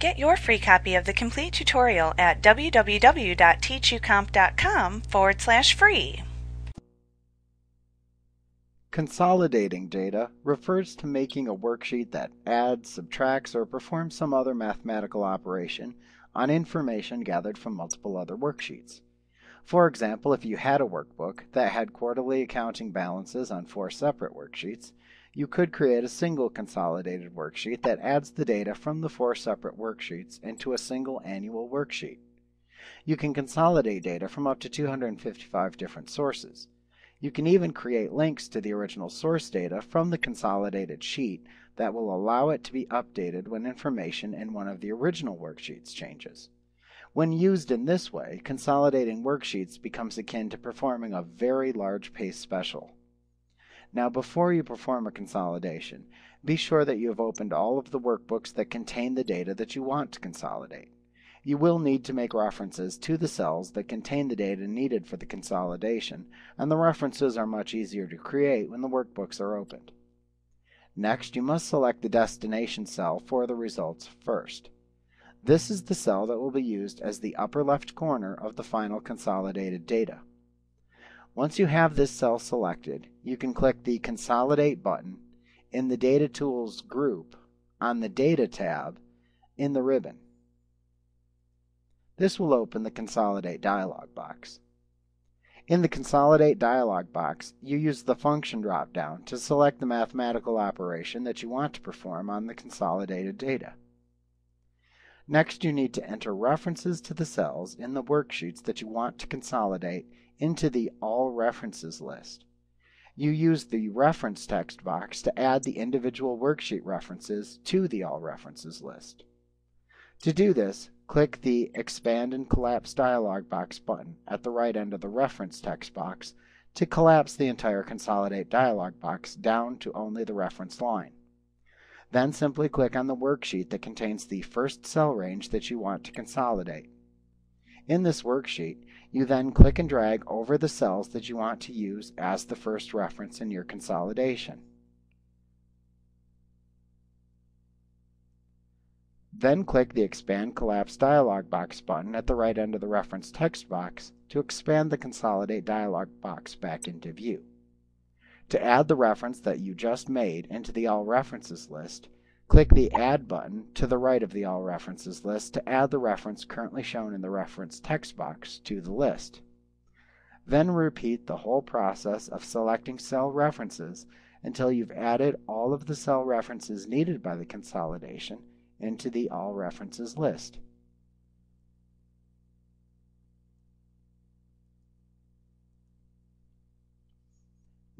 Get your free copy of the complete tutorial at www.teachucomp.com forward slash free. Consolidating data refers to making a worksheet that adds, subtracts, or performs some other mathematical operation on information gathered from multiple other worksheets. For example, if you had a workbook that had quarterly accounting balances on four separate worksheets, you could create a single consolidated worksheet that adds the data from the four separate worksheets into a single annual worksheet. You can consolidate data from up to 255 different sources. You can even create links to the original source data from the consolidated sheet that will allow it to be updated when information in one of the original worksheets changes. When used in this way, consolidating worksheets becomes akin to performing a very large Paste Special. Now before you perform a consolidation, be sure that you have opened all of the workbooks that contain the data that you want to consolidate. You will need to make references to the cells that contain the data needed for the consolidation, and the references are much easier to create when the workbooks are opened. Next, you must select the destination cell for the results first. This is the cell that will be used as the upper left corner of the final consolidated data. Once you have this cell selected, you can click the Consolidate button in the Data Tools group on the Data tab in the ribbon. This will open the Consolidate dialog box. In the Consolidate dialog box, you use the Function drop-down to select the mathematical operation that you want to perform on the consolidated data. Next, you need to enter references to the cells in the worksheets that you want to consolidate into the All References list. You use the Reference text box to add the individual worksheet references to the All References list. To do this, click the Expand and Collapse dialog box button at the right end of the Reference text box to collapse the entire Consolidate dialog box down to only the reference line. Then simply click on the worksheet that contains the first cell range that you want to consolidate. In this worksheet, you then click and drag over the cells that you want to use as the first reference in your consolidation. Then click the Expand Collapse dialog box button at the right end of the reference text box to expand the Consolidate dialog box back into view. To add the reference that you just made into the All References list, Click the Add button to the right of the All References list to add the reference currently shown in the reference text box to the list. Then repeat the whole process of selecting cell references until you've added all of the cell references needed by the consolidation into the All References list.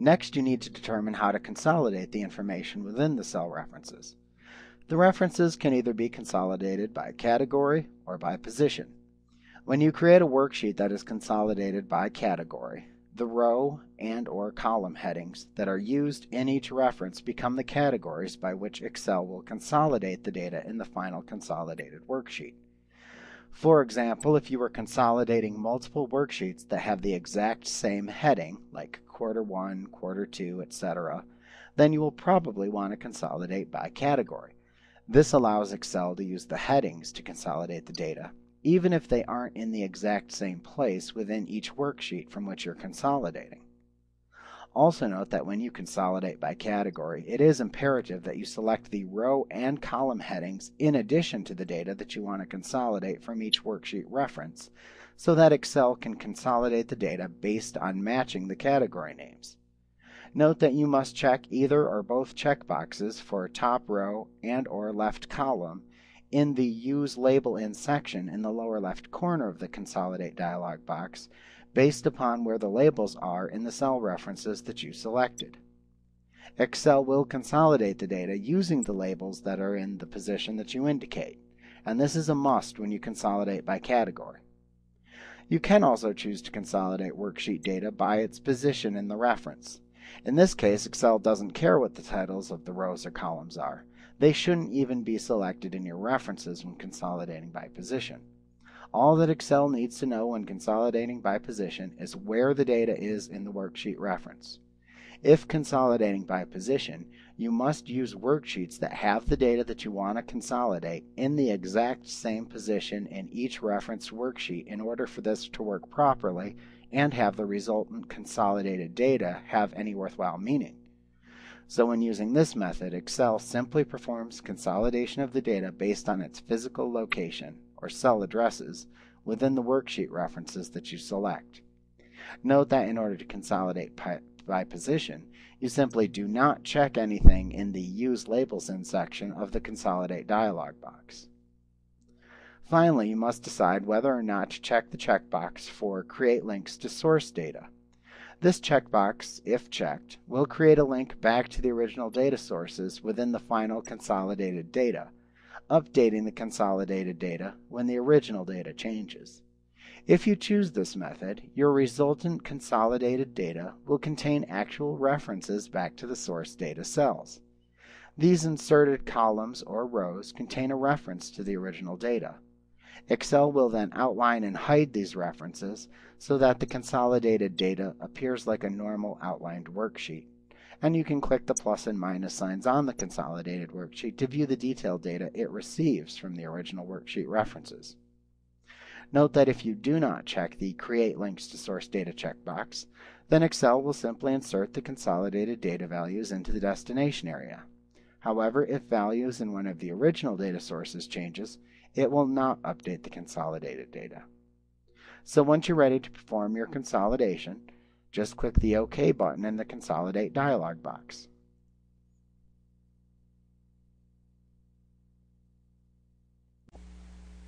Next, you need to determine how to consolidate the information within the cell references. The references can either be consolidated by category or by position. When you create a worksheet that is consolidated by category, the row and or column headings that are used in each reference become the categories by which Excel will consolidate the data in the final consolidated worksheet. For example, if you were consolidating multiple worksheets that have the exact same heading, like quarter 1, quarter 2, etc., then you will probably want to consolidate by category. This allows Excel to use the headings to consolidate the data, even if they aren't in the exact same place within each worksheet from which you're consolidating. Also note that when you consolidate by category, it is imperative that you select the row and column headings in addition to the data that you want to consolidate from each worksheet reference, so that Excel can consolidate the data based on matching the category names. Note that you must check either or both checkboxes for top row and or left column in the Use Label In section in the lower left corner of the Consolidate dialog box based upon where the labels are in the cell references that you selected. Excel will consolidate the data using the labels that are in the position that you indicate, and this is a must when you consolidate by category. You can also choose to consolidate worksheet data by its position in the reference. In this case, Excel doesn't care what the titles of the rows or columns are. They shouldn't even be selected in your references when consolidating by position. All that Excel needs to know when consolidating by position is where the data is in the worksheet reference. If consolidating by position, you must use worksheets that have the data that you want to consolidate in the exact same position in each referenced worksheet in order for this to work properly and have the resultant consolidated data have any worthwhile meaning. So when using this method, Excel simply performs consolidation of the data based on its physical location, or cell addresses, within the worksheet references that you select. Note that in order to consolidate by position, you simply do not check anything in the Use Labels In section of the Consolidate dialog box. Finally, you must decide whether or not to check the checkbox for Create Links to Source Data. This checkbox, if checked, will create a link back to the original data sources within the final consolidated data, updating the consolidated data when the original data changes. If you choose this method, your resultant consolidated data will contain actual references back to the source data cells. These inserted columns or rows contain a reference to the original data. Excel will then outline and hide these references so that the consolidated data appears like a normal outlined worksheet. And you can click the plus and minus signs on the consolidated worksheet to view the detailed data it receives from the original worksheet references. Note that if you do not check the Create Links to Source Data checkbox, then Excel will simply insert the consolidated data values into the destination area. However, if values in one of the original data sources changes, it will not update the consolidated data. So once you're ready to perform your consolidation, just click the OK button in the Consolidate dialog box.